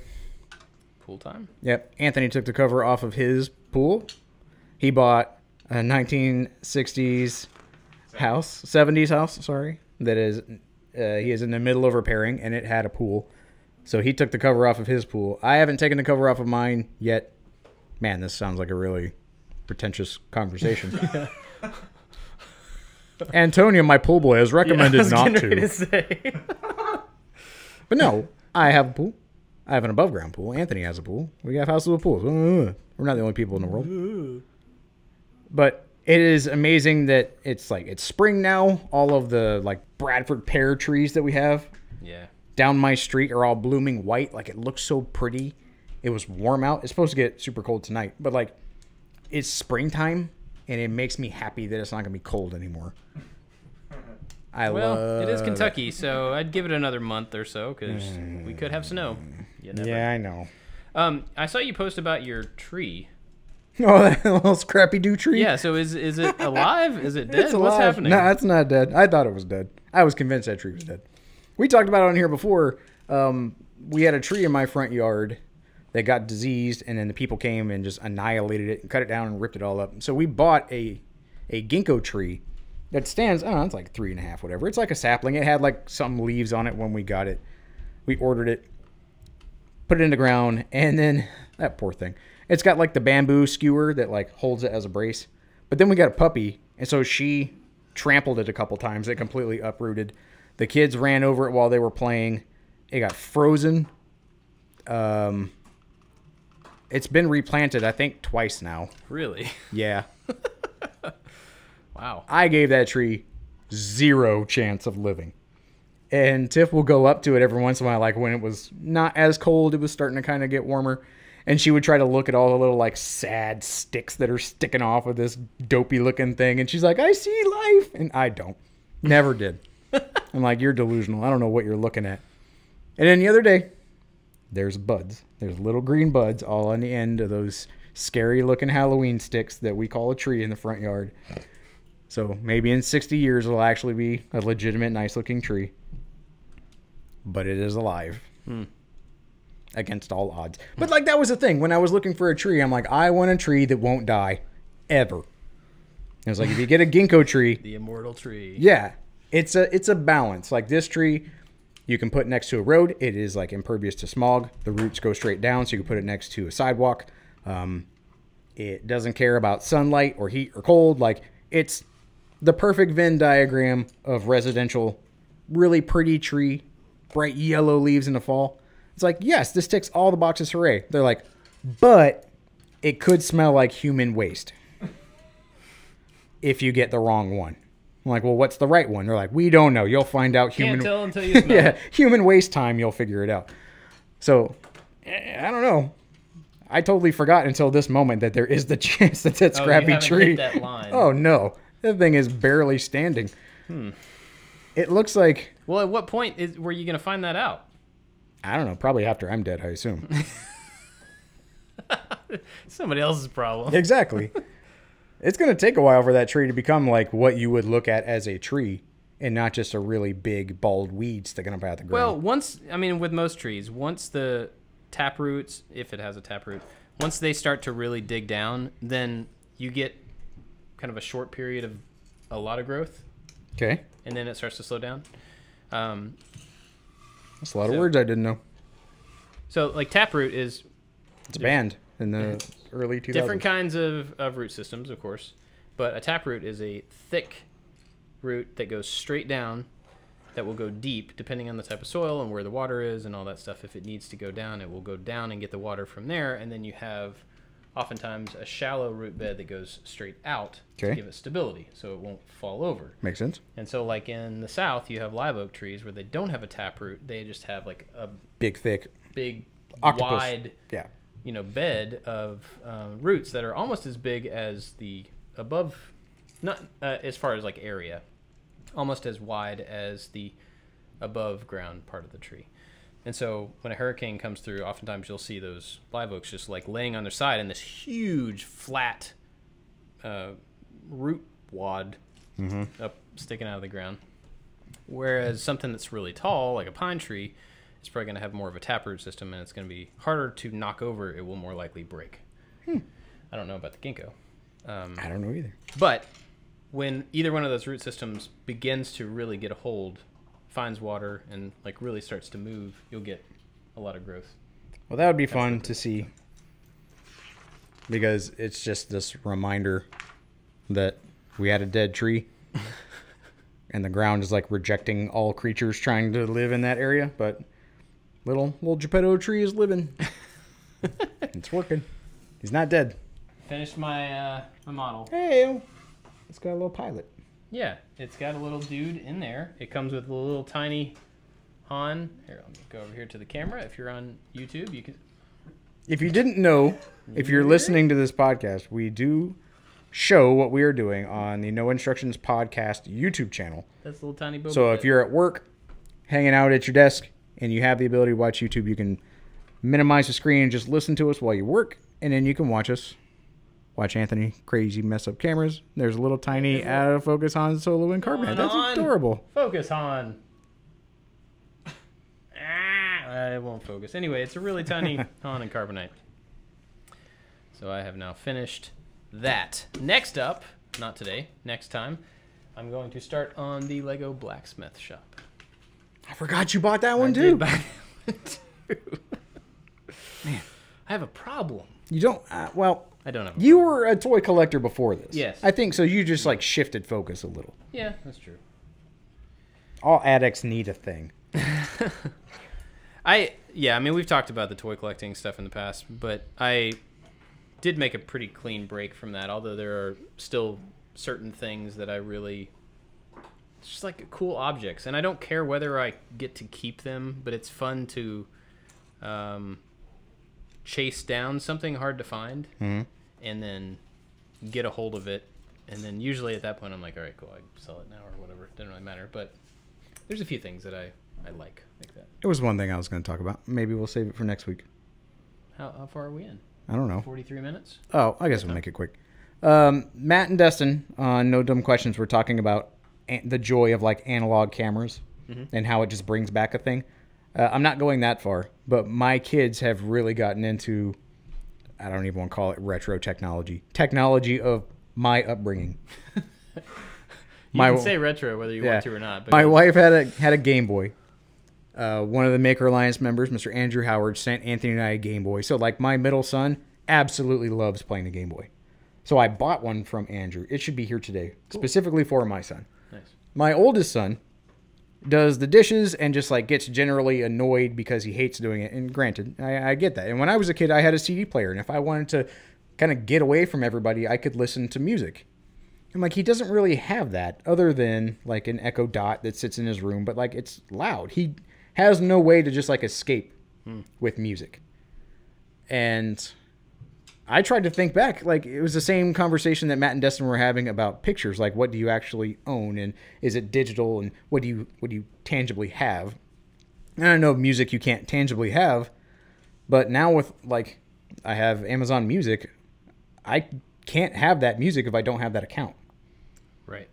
Pool time. Yep. Anthony took the cover off of his pool. He bought a 1960s house, 70s house, sorry, that is uh, he is in the middle of repairing and it had a pool. So he took the cover off of his pool. I haven't taken the cover off of mine yet. Man, this sounds like a really pretentious conversation. Antonio, my pool boy, has recommended not to. say. But no, I have a pool. I have an above ground pool. Anthony has a pool. We have houses with pools. We're not the only people in the world. But it is amazing that it's like it's spring now. All of the like Bradford pear trees that we have yeah. down my street are all blooming white. Like it looks so pretty. It was warm out. It's supposed to get super cold tonight, but like it's springtime and it makes me happy that it's not gonna be cold anymore. I Well, love it is Kentucky, so I'd give it another month or so because we could have snow. You never Yeah, I know. Um, I saw you post about your tree Oh, that little scrappy doo tree. Yeah. So is is it alive? Is it dead? It's What's happening? No, it's not dead. I thought it was dead. I was convinced that tree was dead. We talked about it on here before. Um, we had a tree in my front yard that got diseased, and then the people came and just annihilated it and cut it down and ripped it all up. So we bought a a ginkgo tree that stands. I don't know. It's like three and a half, whatever. It's like a sapling. It had like some leaves on it when we got it. We ordered it, put it in the ground, and then that poor thing. It's got like the bamboo skewer that like holds it as a brace. But then we got a puppy, and so she trampled it a couple times. It completely uprooted. The kids ran over it while they were playing. It got frozen. Um, it's been replanted, I think, twice now. Really? Yeah, Wow. I gave that tree zero chance of living. And Tiff will go up to it every once in a while, like when it was not as cold, it was starting to kind of get warmer. And she would try to look at all the little like sad sticks that are sticking off of this dopey looking thing. And she's like, I see life. And I don't. Never did. I'm like, you're delusional. I don't know what you're looking at. And then the other day, there's buds. There's little green buds all on the end of those scary looking Halloween sticks that we call a tree in the front yard. So maybe in 60 years it'll actually be a legitimate, nice looking tree. But it is alive. Hmm. Against all odds. But like that was the thing. When I was looking for a tree, I'm like, I want a tree that won't die. Ever. And it's like if you get a ginkgo tree, The immortal tree. yeah, it's a it's a balance. Like this tree, you can put next to a road. It is like impervious to smog. The roots go straight down, so you can put it next to a sidewalk. Um, it doesn't care about sunlight or heat or cold. Like it's the perfect Venn diagram of residential, really pretty tree, bright yellow leaves in the fall. It's like yes, this ticks all the boxes. Hooray! They're like, but it could smell like human waste if you get the wrong one. I'm like, well, what's the right one? They're like, we don't know. You'll find out. Can't Human, tell until you smell yeah, it. human waste time. You'll figure it out. So, eh, I don't know. I totally forgot until this moment that there is the chance that that Oh, scrappy haven't tree. that. Oh no, that thing is barely standing. Hmm. It looks like Well, at what point is were you going to find that out? I don't know. Probably after I'm dead, I assume. Somebody else's problem. exactly. It's going to take a while for that tree to become like what you would look at as a tree, and not just a really big bald weed sticking up out the ground. Well, once I mean, with most trees, once the tap roots, if it has a tap root, once they start to really dig down, then you get kind of a short period of a lot of growth, okay, and then it starts to slow down. Um, that's a lot of words I didn't know. so, like taproot is It's a band in the early 2000s. different kinds of, of root systems, of course, but a taproot is a thick root that goes straight down that will go deep depending on the type of soil and where the water is and all that stuff. If it needs to go down, it will go down and get the water from there. And then you have oftentimes a shallow root bed that goes straight out Okay. to give it stability so it won't fall over. Makes sense. And so, like in the south, you have live oak trees where they don't have a taproot, they just have like a Big, thick. big, Octopus. wide Yeah. You know bed of um, roots that are almost as big as the above not uh, as far as like area almost as wide as the above ground part of the tree. And so when a hurricane comes through oftentimes you'll see those live oaks just like laying on their side in this huge flat uh, root wad up sticking out of the ground. Whereas something that's really tall like a pine tree is probably going to have more of a taproot system and it's going to be harder to knock over. It will more likely break. I don't know about the ginkgo. Um, I don't know either. but when either one of those root systems begins to really get a hold finds water and like really starts to move you'll get a lot of growth. Well, that would be fun to see. because it's just this reminder that we had a dead tree and the ground is like rejecting all creatures trying to live in that area. But little little Geppetto tree is living. it's working. He's not dead. finished my uh, my model Hey, it's got a little pilot. yeah it's got a little dude in there it comes with a little tiny han here let me go over here to the camera if you're on youtube you can If you didn't know, if you're listening to this podcast, we do show what we are doing on the No Instructions Podcast YouTube channel. that's a little tiny Boba So Fett. if you're at work, hanging out at your desk, and you have the ability to watch YouTube, you can minimize the screen and just listen to us while you work, and then you can watch us Watch Anthony crazy mess up cameras. There's a little tiny out of focus Han Solo and Carbonite. on, That's Han. adorable. Focus, Han. ah, it won't focus. Anyway, it's a really tiny Han and Carbonite. So I have now finished that. Next up, not today, next time, I'm going to start on the Lego Blacksmith Shop. I forgot you bought that one I too. did buy that one too. Man, I have a problem. You don't. Uh, well, I don't. A you were a toy collector before this. Yes. I think so. You just like shifted focus a little. Yeah, that's true. All addicts need a thing. I yeah, I mean we've talked about the toy collecting stuff in the past, but I did make a pretty clean break from that. Although there are still certain things that I really it's just like cool objects, and I don't care whether I get to keep them, but it's fun to um, chase down something hard to find, Mhm. and then get a hold of it, and then usually at that point I'm like, all right, cool, I sell it now or whatever. It doesn't really matter, but there's a few things that I I like like that. It was one thing I was going to talk about. Maybe we'll save it for next week. How, how far are we in? I don't know. 43 minutes? Oh, I guess we'll make it quick. Um, Matt and Destin on No Dumb Questions were talking about the joy of like analog cameras and how it just brings back a thing. Uh, I'm not going that far, but my kids have really gotten into I don't even want to call it retro technology. Technology of my upbringing. You My- can say retro whether you Yeah. want to or not. But my wife had a had a Game Boy. Uh, one of the Maker Alliance members, Mr. Andrew Howard, sent Anthony and I a Game Boy. So, like, my middle son absolutely loves playing the Game Boy. So I bought one from Andrew. It should be here today, specifically for my son. My oldest son does the dishes and just like gets generally annoyed because he hates doing it. And granted, I, I get that. And when I was a kid, I had a CD player, and if I wanted to kind of get away from everybody, I could listen to music. And like he doesn't really have that other than like an Echo Dot that sits in his room, but like it's loud. He has no way to just like escape hmm. with music. And I tried to think back, like it was the same conversation that Matt and Destin were having about pictures. Like, what do you actually own, and is it digital, and what do you what do you tangibly have? And I know music you can't tangibly have, but now with like I have Amazon Music, I can't have that music if I don't have that account. Right.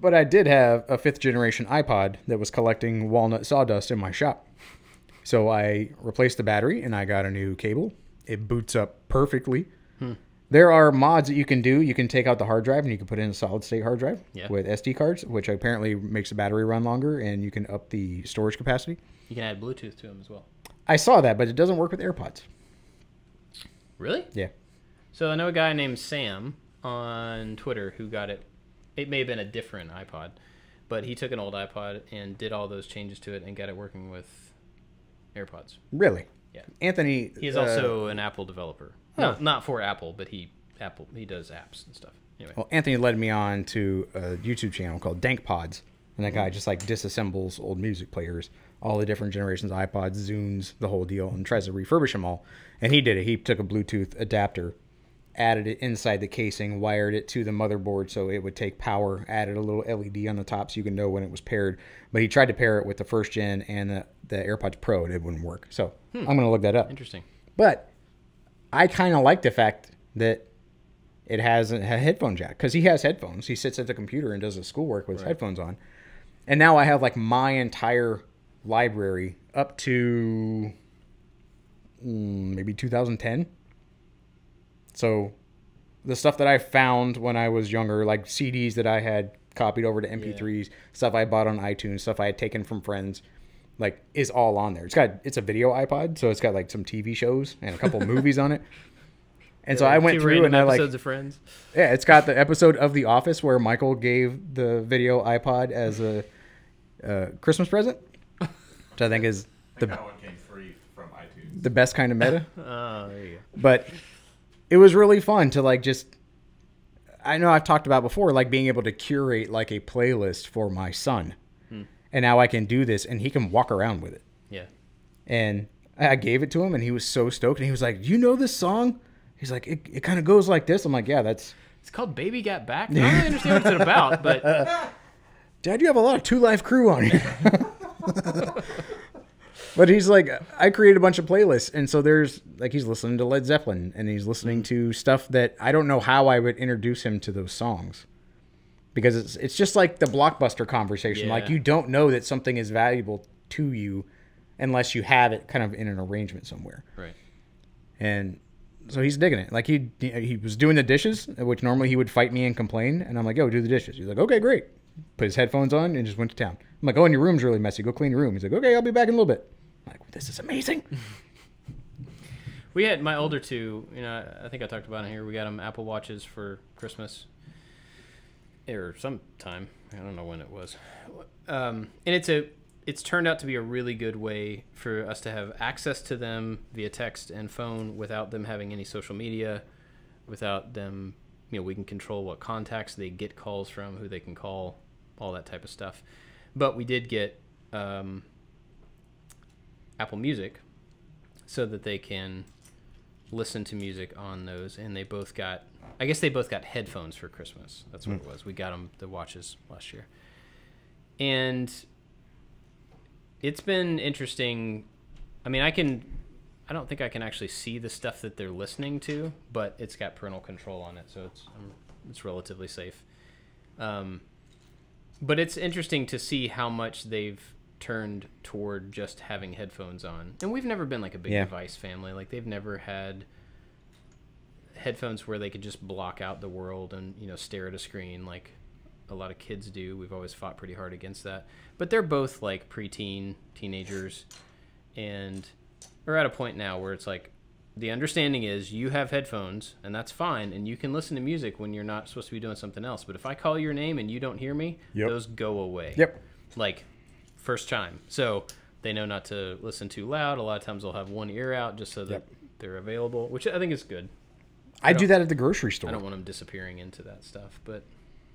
But I did have a fifth generation iPod that was collecting walnut sawdust in my shop. So I replaced the battery and I got a new cable. It boots up perfectly. Hmm. There are mods that you can do. You can take out the hard drive and you can put in a solid state hard drive Yeah. with SD cards, which apparently makes the battery run longer and you can up the storage capacity. You can add Bluetooth to them as well. I saw that, but it doesn't work with AirPods. Really? Yeah. So I know a guy named Sam on Twitter who got it. It may have been a different iPod, but he took an old iPod and did all those changes to it and got it working with AirPods. Really? Yeah. Anthony. He is uh, also an Apple developer. Huh. Not not for Apple, but he Apple he does apps and stuff. Anyway. Well, Anthony led me on to a YouTube channel called Dank Pods, and that guy just like disassembles old music players, all the different generations, iPods, Zunes, the whole deal, and tries to refurbish them all. And he did it. He took a Bluetooth adapter, added it inside the casing, wired it to the motherboard so it would take power, added a little LED on the top so you can know when it was paired. But he tried to pair it with the first gen and the, the AirPods Pro, and it wouldn't work. So I'm gonna look that up. Interesting. But I kind of like the fact that it has a headphone jack because he has headphones. He sits at the computer and does his schoolwork with his headphones on. And now I have like my entire library up to mm, maybe 2010. So the stuff that I found when I was younger, like CDs that I had copied over to MP3s, stuff I bought on iTunes, stuff I had taken from friends, like is all on there. It's got it's a video iPod, so it's got like some TV shows and a couple movies on it. And so I went through and I like episodes of Friends. yeah, it's got the episode of The Office where Michael gave the video iPod as a uh, Christmas present, which I think is I think the that one came free from iTunes. the best kind of meta. Oh, there you go. but it was really fun to like just i know i've talked about before like being able to curate like a playlist for my son hmm. and now i can do this and he can walk around with it. Yeah. and i gave it to him and he was so stoked and he was like you know this song? He's like it, it kind of goes like this. I'm like yeah that's It's called Baby Got Back. I don't really understand what it's about, but dad you have a lot of 2 Live Crew on you But he's like, I created a bunch of playlists, and so there's like he's listening to Led Zeppelin, and he's listening to stuff that I don't know how I would introduce him to those songs, because it's it's just like the blockbuster conversation. Like you don't know that something is valuable to you unless you have it kind of in an arrangement somewhere. Right. And so he's digging it. Like he he was doing the dishes, which normally he would fight me and complain, and I'm like, "Yo, do the dishes." He's like, "Okay, great." Put his headphones on and just went to town. I'm like, "Oh, and your room's really messy. Go clean your room." He's like, "Okay, I'll be back in a little bit." Like, "This is amazing." We had my older two. You know, I think I talked about it here. We got them Apple Watches for Christmas, or sometime. I don't know when it was. Um, and it's a it's turned out to be a really good way for us to have access to them via text and phone without them having any social media, without them. You know, we can control what contacts they get calls from, who they can call, all that type of stuff. But we did get um, Apple Music so that they can listen to music on those and they both got i guess they both got headphones for christmas. That's what it was. We got them the watches last year. And it's been interesting. I mean i can i don't think i can actually see the stuff that they're listening to but it's got parental control on it so it's um, it's relatively safe. Um, but it's interesting to see how much they've turned toward just having headphones on. And we've never been like a big Yeah. device family. Like they've never had headphones where they could just block out the world and, you know, stare at a screen like a lot of kids do. We've always fought pretty hard against that. But they're both like preteen, teenagers and we're at a point now where it's like the understanding is you have headphones and that's fine and you can listen to music when you're not supposed to be doing something else but if i call your name and you don't hear me Yep. those go away Yep. like first time. So they know not to listen too loud. A lot of times they'll have one ear out just so that Yep. they're available which i think is good. I do don't- that at the grocery store. i don't want them disappearing into that stuff but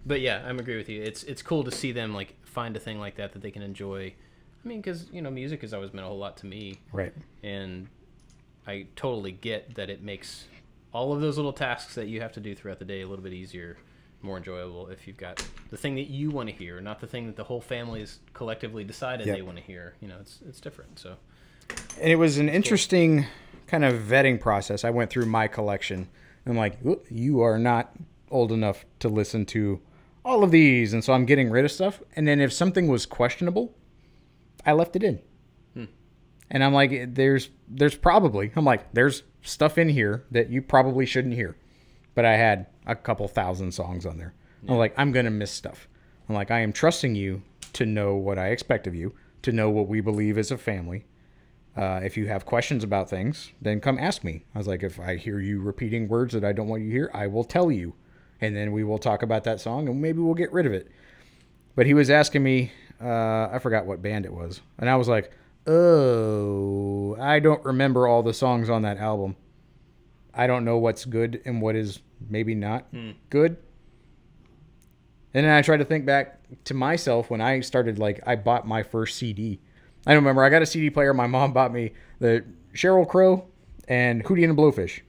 but yeah i'm agree with you. It's it's cool to see them like find a thing like that that they can enjoy. I mean because you know music has always meant a whole lot to me. Right. and I totally get that it makes all of those little tasks that you have to do throughout the day a little bit easier, more enjoyable if you've got the thing that you want to hear, not the thing that the whole family has collectively decided Yep. they want to hear. You know, it's it's different. So And it was an interesting kind of vetting process. I went through my collection. And I'm like, you are not old enough to listen to all of these. And so I'm getting rid of stuff. And then if something was questionable, I left it in. Hmm. And I'm like, there's there's probably I'm like, there's stuff in here that you probably shouldn't hear. But I had a couple thousand songs on there. I'm like, I'm gonna miss stuff. I'm like, I am trusting you to know what I expect of you, to know what we believe as a family. Uh, if you have questions about things, then come ask me. I was like, if I hear you repeating words that I don't want you to hear, I will tell you. And then we will talk about that song and maybe we'll get rid of it. But he was asking me, uh, I forgot what band it was. And I was like, oh, I don't remember all the songs on that album. I don't know what's good and what is maybe not hmm. good. And then I tried to think back to myself when I started, like, I bought my first CD. I don't remember. I got a CD player. My mom bought me the Sheryl Crow and Hootie and the Blowfish.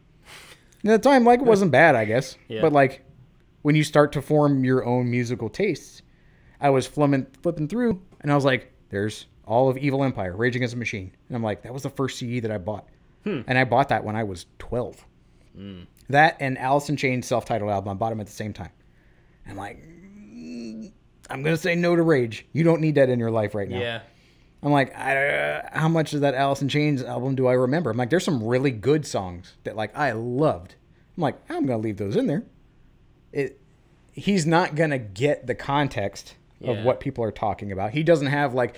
And at the time, like, it wasn't bad, I guess. Yeah. But, like, when you start to form your own musical tastes, I was flipping, flipping through and I was like, there's all of Evil Empire, Rage Against the Machine. And I'm like, that was the first CD that I bought. Hmm. And I bought that when I was 12. That and Alice in Chains self titled album, I bought them at the same time. I'm like, mm, I'm going to say no to Rage. You don't need that in your life right now. yeah, I'm like, I, uh, how much of that Alice in Chains album do I remember? I'm like, there's some really good songs that like I loved. I'm like, I'm gonna leave those in there. It, he's not gonna get the context of what people are talking about. He doesn't have like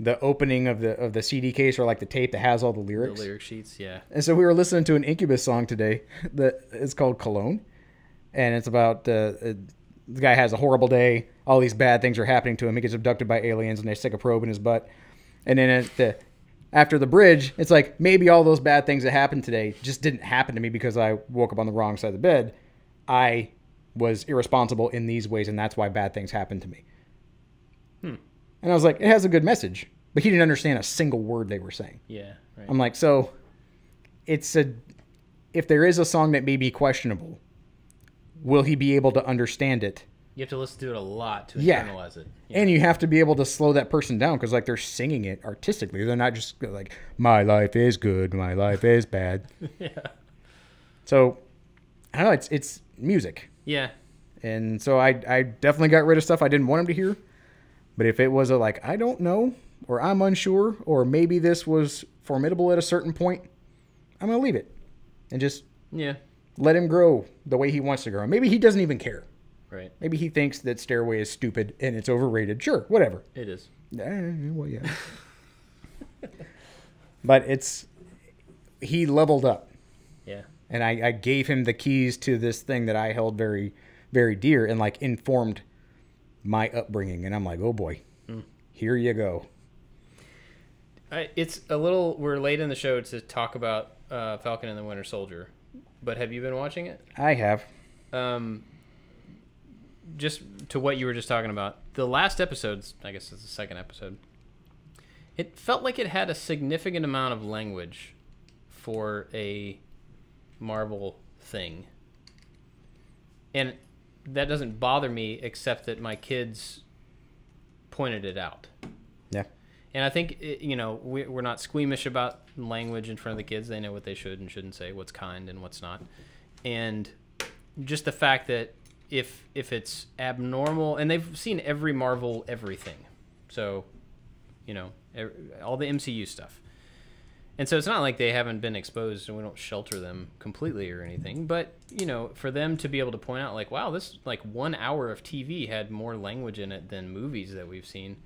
the opening of the of the CD case or like the tape that has all the the lyrics. lyric sheets. Yeah, And so we were listening to an Incubus song today that is called Calgone, and it's about uh, uh, the guy has a horrible day. All these bad things are happening to him. He gets abducted by aliens, and they stick a probe in his butt. And then at the, after the bridge, it's like maybe all those bad things that happened today just didn't happen to me because I woke up on the wrong side of the bed. I was irresponsible in these ways, and that's why bad things happened to me. And I was like, it has a good message, but he didn't understand a single word they were saying. yeah, right. I'm like, so it's a if there is a song that may be questionable, will he be able to understand it You have to listen to it a lot to Yeah. internalize it. Yeah. and you have to be able to slow that person down because like they're singing it artistically they're not just like my life is good my life is bad yeah. so i don't know it's it's music Yeah. and so i i definitely got rid of stuff i didn't want him to hear but if it was a like i don't know or i'm unsure or maybe this was formidable at a certain point i'm gonna leave it and just Yeah. let him grow the way he wants to grow maybe he doesn't even care Right. maybe he thinks that stairway is stupid and it's overrated sure whatever It is. Eh, well, yeah. but it's he leveled up, Yeah. and I, I gave him the keys to this thing that I held very, very dear, and like informed my upbringing. And I'm like, oh boy, here you go. I, it's a little. We're late in the show to talk about uh, Falcon and the Winter Soldier, but have you been watching it? I have. Um, just to what you were just talking about, the last episodes. I guess it's the second episode. It felt like it had a significant amount of language for a Marvel thing, and that doesn't bother me, except that my kids pointed it out. Yeah. And I think it, you know we, we're not squeamish about language in front of the kids. They know what they should and shouldn't say, what's kind and what's not, and just the fact that if if it's abnormal, and they've seen every Marvel everything, so you know all the MCU stuff, and so it's not like they haven't been exposed, and we don't shelter them completely or anything. But you know, for them to be able to point out, like, wow, this like one hour of TV had more language in it than movies that we've seen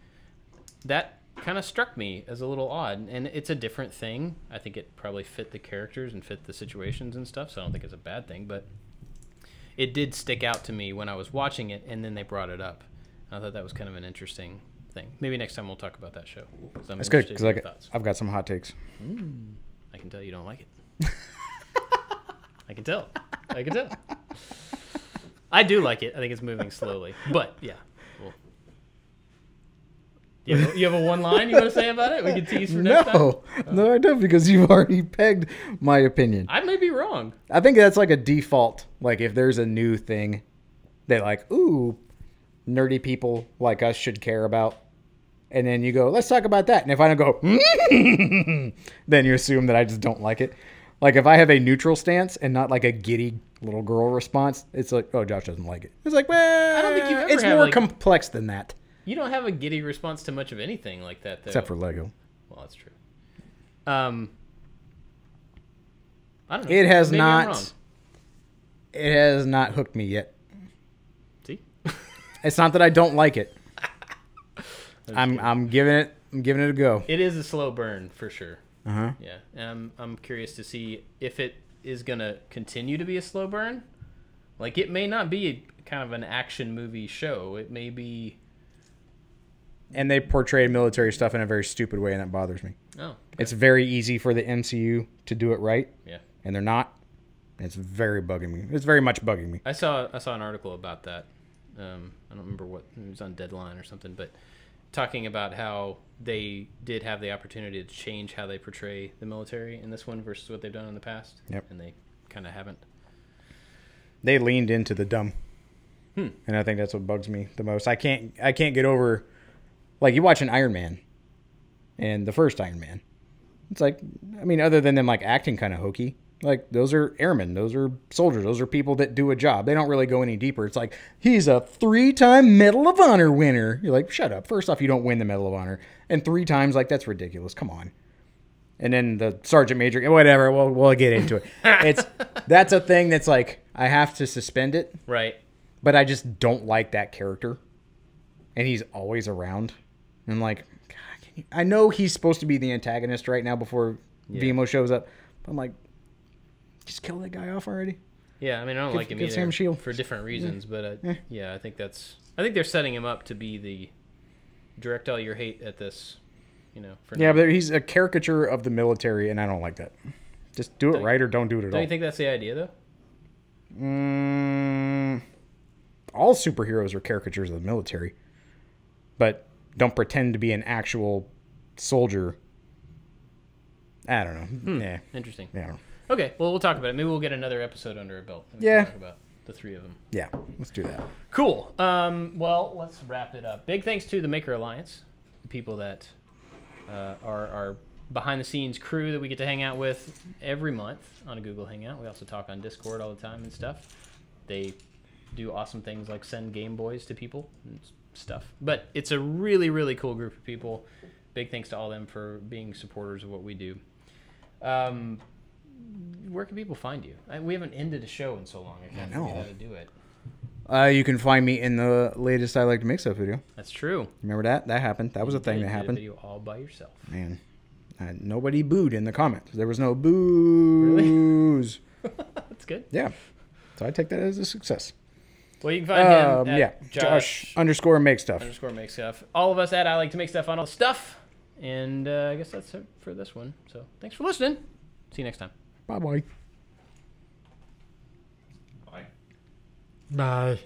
that kind of struck me as a little odd and it's a different thing i think it probably fit the characters and fit the situations and stuff so i don't think it's a bad thing but it did stick out to me when i was watching it and then they brought it up i thought that was kind of an interesting thing maybe next time we'll talk about that show. I'm That's good because in I your got, thoughts. I've got some hot takes. Mm. i can tell you don't like it i can tell i can tell i do like it i think it's moving slowly but yeah well, you have, a, you have a one line you want to say about it we can tease for next time No, no, I don't because you've already pegged my opinion. I may be wrong. I think that's like a default. Like if there's a new thing that like, ooh, nerdy people like us should care about. And then you go, let's talk about that. And if I don't go, then you assume that I just don't like it. Like if I have a neutral stance and not like a giddy little girl response, it's like, oh, Josh doesn't like it. It's like, well, I don't think you ever it's more like- complex than that, You don't have a giddy response to much of anything like that, though. except for Lego. well, that's true. Um, I don't know. It has Maybe not. It has not hooked me yet. See, It's not that I don't like it. I'm I'm giving it I'm giving it a go. it is a slow burn for sure. Uh huh. Yeah, and I'm I'm curious to see if it is gonna continue to be a slow burn. Like it may not be kind of an action movie show. It may be. And they portray military stuff in a very stupid way, and that bothers me. Oh, It's very easy for the MCU to do it right, yeah. and they're not. It's very bugging me. It's very much bugging me. I saw I saw an article about that. Um, I don't remember what it was on Deadline or something, but talking about how they did have the opportunity to change how they portray the military in this one versus what they've done in the past. Yep. And they kind of haven't. They leaned into the dumb, Hmm. and I think that's what bugs me the most. I can't I can't get over, like you watch an Iron Man, and the first Iron Man. It's like I mean, other than them like acting kind of hokey, like those are airmen, those are soldiers, those are people that do a job. They don't really go any deeper. It's like he's a three-time Medal of Honor winner. You're like, shut up. First off, you don't win the Medal of Honor, and three times, like that's ridiculous. Come on. And then the sergeant major, whatever. We'll we'll get into it. It's that's a thing that's like I have to suspend it, Right. but I just don't like that character, and he's always around. And like, God, I know he's supposed to be the antagonist right now before Yeah. Zemo shows up. I'm like, just kill that guy off already. Yeah, I mean, I don't Give- like him either Sam Shield. for different reasons, but uh, Eh. yeah, I think that's. I think they're setting him up to be the direct all your hate at this. You know. For Yeah, now. but he's a caricature of the military, and I don't like that. Just do it Don't- right or don't do it at all. don't all. you think that's the idea though? Mm, all superheroes are caricatures of the military, but don't pretend to be an actual soldier. I don't know. Hmm. Yeah, Interesting. yeah. Okay, well, we'll talk about it. Maybe we'll get another episode under our belt. and Yeah. Talk about. the three of them. Yeah, let's do that. Cool. Um, well, let's wrap it up. Big thanks to the Maker Alliance, the people that uh, are our behind the scenes crew that we get to hang out with every month on a Google Hangout. We also talk on Discord all the time and stuff. They do awesome things like send Game Boys to people and stuff. But it's a really, really cool group of people. Big thanks to all them for being supporters of what we do. Um, where can people find you? I, we haven't ended a show in so long. I can't know. how to do it. Uh, you can find me in the latest I like to make stuff video. That's true. Remember that? That happened. That was a thing that happened. Video all by yourself. Man, uh, nobody booed in the comments. There was no boos. That's good. Yeah, so I take that as a success. Well, you can find him Um, at yeah, Josh underscore make stuff. underscore make stuff. All of us at I like to make stuff on all stuff. And uh, I guess that's it for this one. So thanks for listening. See you next time. Bye bye. Bye. Bye.